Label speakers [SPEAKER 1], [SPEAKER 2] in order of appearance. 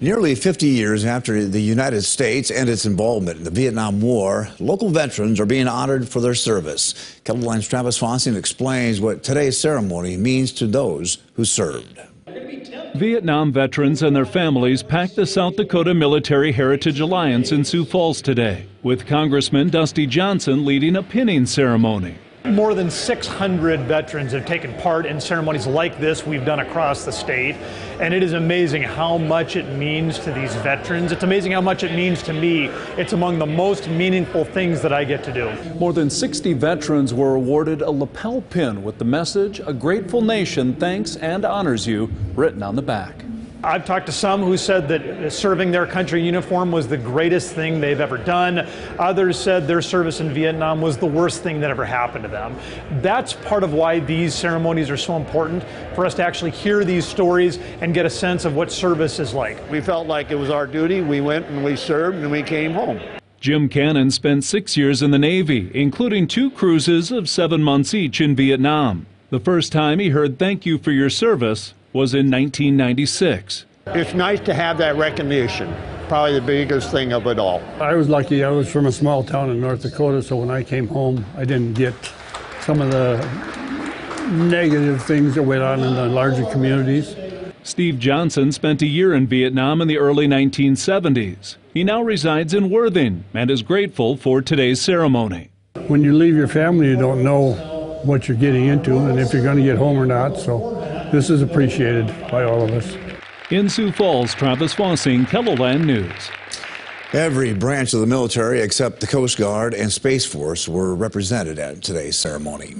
[SPEAKER 1] Nearly 50 years after the United States and its involvement in the Vietnam War, local veterans are being honored for their service. KELOLAND's Travis Fossing explains what today's ceremony means to those who served.
[SPEAKER 2] Vietnam veterans and their families packed the South Dakota Military Heritage Alliance in Sioux Falls today, with Congressman Dusty Johnson leading a pinning ceremony.
[SPEAKER 3] More than 600 veterans have taken part in ceremonies like this we've done across the state, and it is amazing how much it means to these veterans. It's amazing how much it means to me. It's among the most meaningful things that I get to do.
[SPEAKER 2] More than 60 veterans were awarded a lapel pin with the message, A Grateful Nation thanks and honors you, written on the back.
[SPEAKER 3] I've talked to some who said that serving their country uniform was the greatest thing they've ever done. Others said their service in Vietnam was the worst thing that ever happened to them. That's part of why these ceremonies are so important for us to actually hear these stories and get a sense of what service is like.
[SPEAKER 4] We felt like it was our duty. We went and we served and we came home.
[SPEAKER 2] Jim Cannon spent six years in the Navy, including two cruises of seven months each in Vietnam. The first time he heard thank you for your service was in 1996.
[SPEAKER 4] It's nice to have that recognition. Probably the biggest thing of it all.
[SPEAKER 5] I was lucky. I was from a small town in North Dakota, so when I came home, I didn't get some of the negative things that went on in the larger communities.
[SPEAKER 2] Steve Johnson spent a year in Vietnam in the early 1970s. He now resides in Worthing and is grateful for today's ceremony.
[SPEAKER 5] When you leave your family, you don't know what you're getting into and if you're going to get home or not. So this is appreciated by all of us.
[SPEAKER 2] In Sioux Falls, Travis Fossing, KELOLAND News.
[SPEAKER 1] Every branch of the military except the Coast Guard and Space Force were represented at today's ceremony.